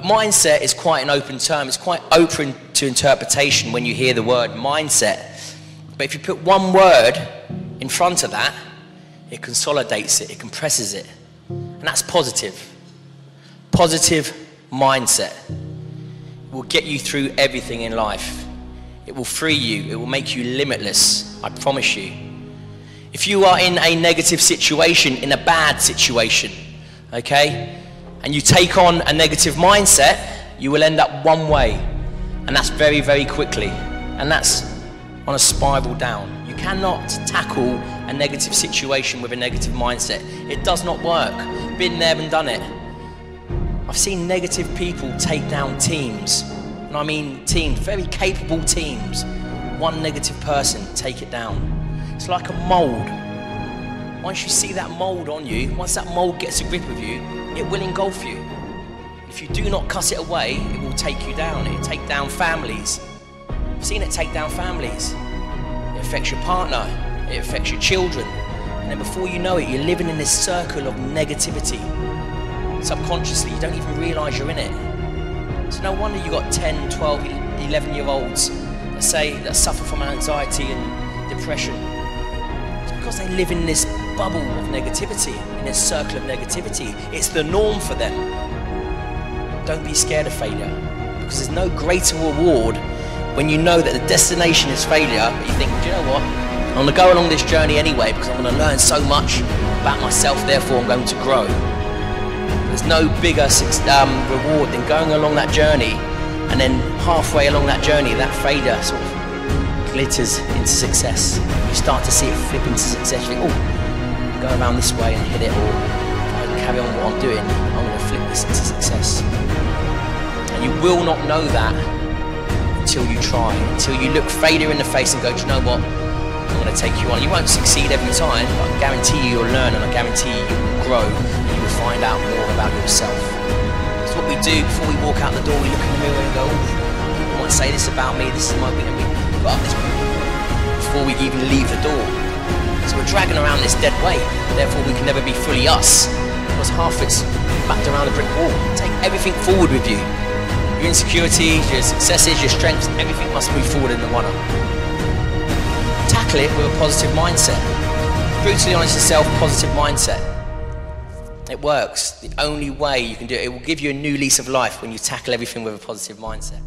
A mindset is quite an open term. It's quite open to interpretation when you hear the word mindset. But if you put one word in front of that, it consolidates it, it compresses it. And that's positive. Positive mindset will get you through everything in life. It will free you, it will make you limitless, I promise you. If you are in a negative situation, in a bad situation, okay, and you take on a negative mindset, you will end up one way, and that's very, very quickly, and that's on a spiral down. You cannot tackle a negative situation with a negative mindset. It does not work. Been there and done it. I've seen negative people take down teams, and I mean teams, very capable teams. One negative person take it down. It's like a mold. Once you see that mold on you, once that mold gets a grip of you, it will engulf you. If you do not cut it away, it will take you down. It will take down families. I've seen it take down families. It affects your partner, it affects your children. And then before you know it, you're living in this circle of negativity. Subconsciously, you don't even realize you're in it. So no wonder you've got 10, 12, 11 year olds that say that suffer from anxiety and depression because they live in this bubble of negativity, in this circle of negativity. It's the norm for them. Don't be scared of failure because there's no greater reward when you know that the destination is failure, but you think, do you know what? I'm going to go along this journey anyway because I'm going to learn so much about myself, therefore I'm going to grow. There's no bigger um, reward than going along that journey and then halfway along that journey, that failure sort of glitters into success. You start to see it flip into success. You think, oh, go around this way and hit it, or I carry on what I'm doing, I'm going to flip this into success. And you will not know that until you try, until you look failure in the face and go, do you know what? I'm going to take you on. You won't succeed every time, but I guarantee you you'll learn and I guarantee you you will grow and you will find out more about yourself. It's what we do before we walk out the door, we look in the mirror and go, oh, people might say this about me, this is my weakness this before we even leave the door. So we're dragging around this dead weight, therefore we can never be fully us, because half it's backed around a brick wall. Take everything forward with you. Your insecurities, your successes, your strengths, everything must move forward in the one up. Tackle it with a positive mindset. Brutally honest yourself, positive mindset. It works. The only way you can do it, it will give you a new lease of life when you tackle everything with a positive mindset.